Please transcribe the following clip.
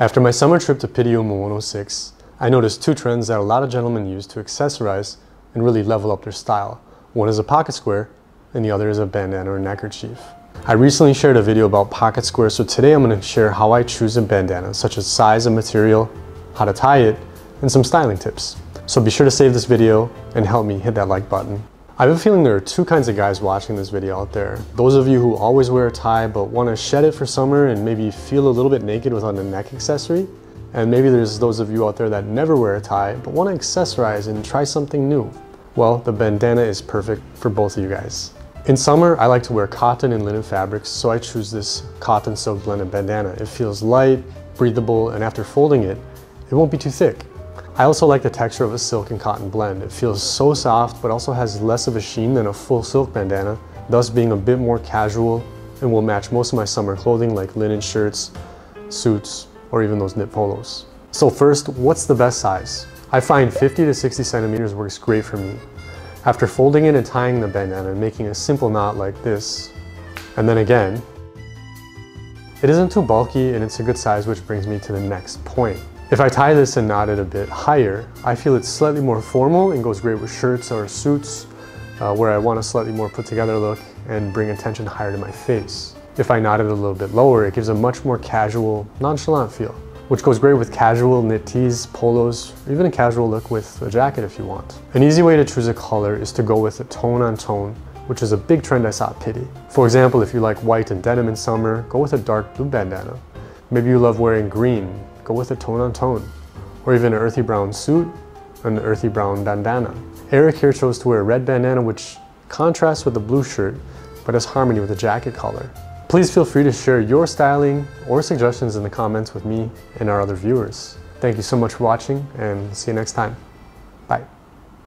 After my summer trip to Pitti Uomo 106, I noticed two trends that a lot of gentlemen use to accessorize and really level up their style. One is a pocket square, and the other is a bandana or neckerchief. I recently shared a video about pocket squares, so today I'm going to share how I choose a bandana, such as size and material, how to tie it, and some styling tips. So be sure to save this video and help me hit that like button. I have a feeling there are two kinds of guys watching this video out there. Those of you who always wear a tie but want to shed it for summer and maybe feel a little bit naked without a neck accessory. And maybe there's those of you out there that never wear a tie but want to accessorize and try something new. Well, the bandana is perfect for both of you guys. In summer, I like to wear cotton and linen fabrics, so I choose this cotton silk blended bandana. It feels light, breathable, and after folding it, it won't be too thick. I also like the texture of a silk and cotton blend. It feels so soft, but also has less of a sheen than a full silk bandana, thus being a bit more casual and will match most of my summer clothing like linen shirts, suits, or even those knit polos. So first, what's the best size? I find 50 to 60 centimeters works great for me. After folding it and tying the bandana and making a simple knot like this, and then again, it isn't too bulky and it's a good size which brings me to the next point. If I tie this and knot it a bit higher, I feel it's slightly more formal and goes great with shirts or suits uh, where I want a slightly more put together look and bring attention higher to my face. If I knot it a little bit lower, it gives a much more casual, nonchalant feel, which goes great with casual knit tees, polos, or even a casual look with a jacket if you want. An easy way to choose a color is to go with a tone on tone, which is a big trend I saw at Pitti. For example, if you like white and denim in summer, go with a dark blue bandana. Maybe you love wearing green, go with a tone on tone. Or even an earthy brown suit, an earthy brown bandana. Eric here chose to wear a red bandana which contrasts with the blue shirt, but has harmony with the jacket color. Please feel free to share your styling or suggestions in the comments with me and our other viewers. Thank you so much for watching and see you next time. Bye.